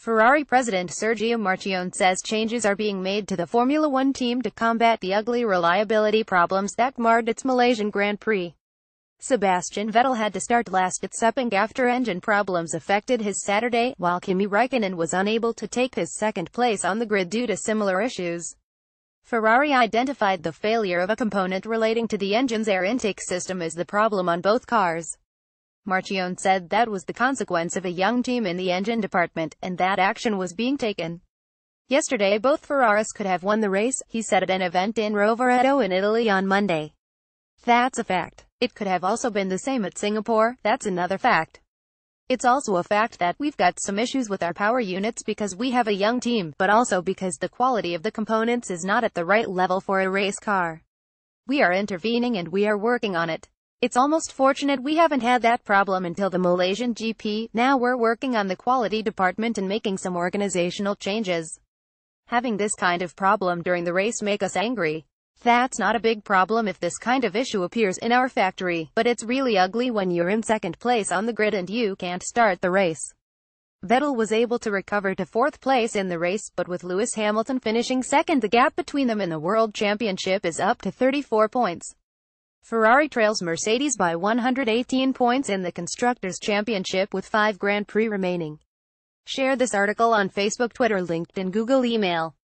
Ferrari president Sergio Marchionne says changes are being made to the Formula One team to combat the ugly reliability problems that marred its Malaysian Grand Prix. Sebastian Vettel had to start last at Sepang after engine problems affected his Saturday, while Kimi Raikkonen was unable to take his second place on the grid due to similar issues. Ferrari identified the failure of a component relating to the engine's air intake system as the problem on both cars. Marchionne said that was the consequence of a young team in the engine department, and that action was being taken. Yesterday both Ferraris could have won the race, he said at an event in Rovereto in Italy on Monday. That's a fact. It could have also been the same at Singapore, that's another fact. It's also a fact that we've got some issues with our power units because we have a young team, but also because the quality of the components is not at the right level for a race car. We are intervening and we are working on it. It's almost fortunate we haven't had that problem until the Malaysian GP, now we're working on the quality department and making some organizational changes. Having this kind of problem during the race make us angry. That's not a big problem if this kind of issue appears in our factory, but it's really ugly when you're in second place on the grid and you can't start the race. Vettel was able to recover to fourth place in the race, but with Lewis Hamilton finishing second the gap between them in the World Championship is up to 34 points. Ferrari trails Mercedes by 118 points in the Constructors' Championship with five Grand Prix remaining. Share this article on Facebook, Twitter, LinkedIn, Google email.